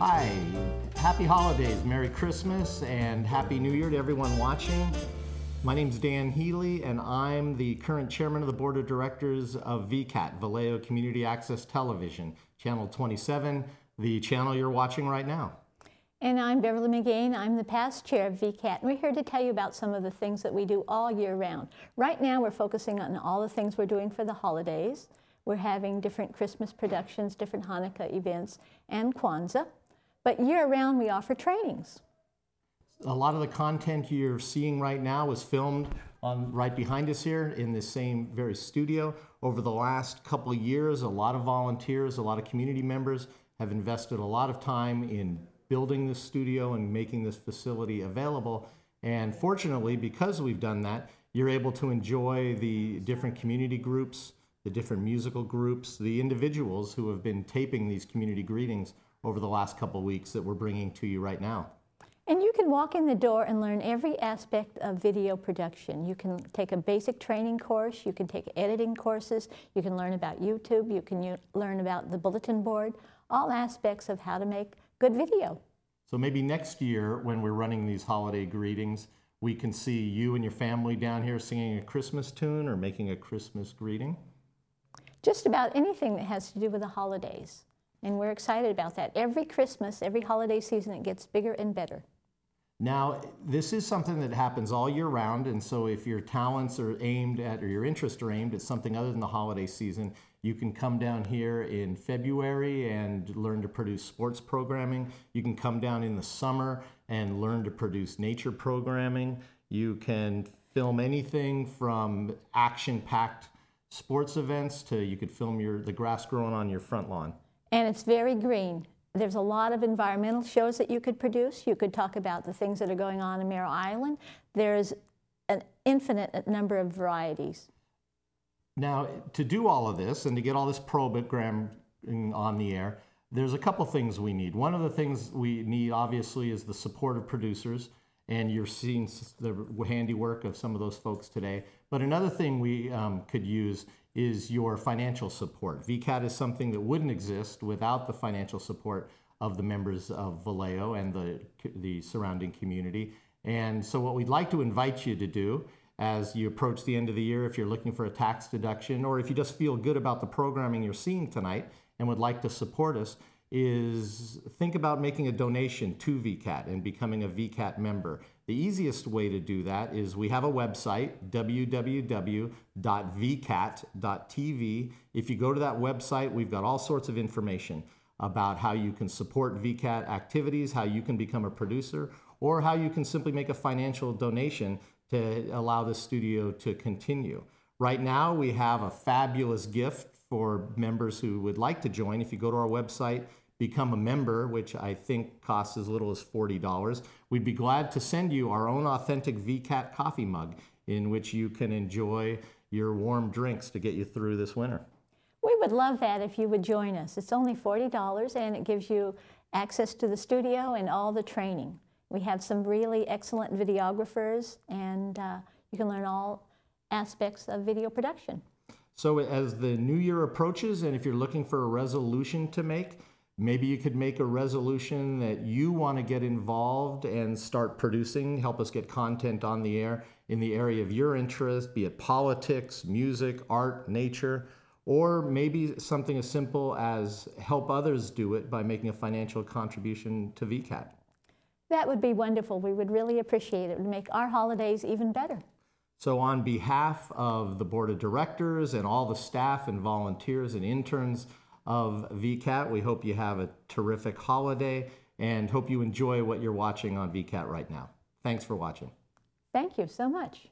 Hi, happy holidays, Merry Christmas, and Happy New Year to everyone watching. My name is Dan Healy, and I'm the current chairman of the board of directors of VCAT, Vallejo Community Access Television, Channel 27, the channel you're watching right now. And I'm Beverly McGain. I'm the past chair of VCAT, and we're here to tell you about some of the things that we do all year round. Right now, we're focusing on all the things we're doing for the holidays. We're having different Christmas productions, different Hanukkah events, and Kwanzaa. But year round, we offer trainings. A lot of the content you're seeing right now was filmed on right behind us here in this same very studio. Over the last couple of years, a lot of volunteers, a lot of community members have invested a lot of time in building this studio and making this facility available. And fortunately, because we've done that, you're able to enjoy the different community groups, the different musical groups, the individuals who have been taping these community greetings over the last couple of weeks that we're bringing to you right now. And you can walk in the door and learn every aspect of video production. You can take a basic training course, you can take editing courses, you can learn about YouTube, you can learn about the bulletin board, all aspects of how to make good video. So maybe next year when we're running these holiday greetings, we can see you and your family down here singing a Christmas tune or making a Christmas greeting? Just about anything that has to do with the holidays. And we're excited about that. Every Christmas, every holiday season, it gets bigger and better. Now, this is something that happens all year round, and so if your talents are aimed at, or your interests are aimed at something other than the holiday season, you can come down here in February and learn to produce sports programming. You can come down in the summer and learn to produce nature programming. You can film anything from action-packed sports events to you could film your the grass growing on your front lawn. And it's very green. There's a lot of environmental shows that you could produce. You could talk about the things that are going on in Mare Island. There's an infinite number of varieties. Now, to do all of this and to get all this program on the air, there's a couple things we need. One of the things we need, obviously, is the support of producers, and you're seeing the handiwork of some of those folks today. But another thing we um, could use is your financial support. VCAT is something that wouldn't exist without the financial support of the members of Vallejo and the, the surrounding community. And so what we'd like to invite you to do as you approach the end of the year, if you're looking for a tax deduction, or if you just feel good about the programming you're seeing tonight and would like to support us, is think about making a donation to VCAT and becoming a VCAT member. The easiest way to do that is we have a website, www.vcat.tv. If you go to that website, we've got all sorts of information about how you can support VCAT activities, how you can become a producer, or how you can simply make a financial donation to allow the studio to continue. Right now, we have a fabulous gift for members who would like to join. If you go to our website, become a member, which I think costs as little as $40, we'd be glad to send you our own authentic VCAT coffee mug in which you can enjoy your warm drinks to get you through this winter. We would love that if you would join us. It's only $40 and it gives you access to the studio and all the training. We have some really excellent videographers and uh, you can learn all aspects of video production. So as the new year approaches and if you're looking for a resolution to make, maybe you could make a resolution that you want to get involved and start producing, help us get content on the air in the area of your interest, be it politics, music, art, nature, or maybe something as simple as help others do it by making a financial contribution to VCAT. That would be wonderful. We would really appreciate it. It would make our holidays even better. So on behalf of the board of directors and all the staff and volunteers and interns of VCAT, we hope you have a terrific holiday and hope you enjoy what you're watching on VCAT right now. Thanks for watching. Thank you so much.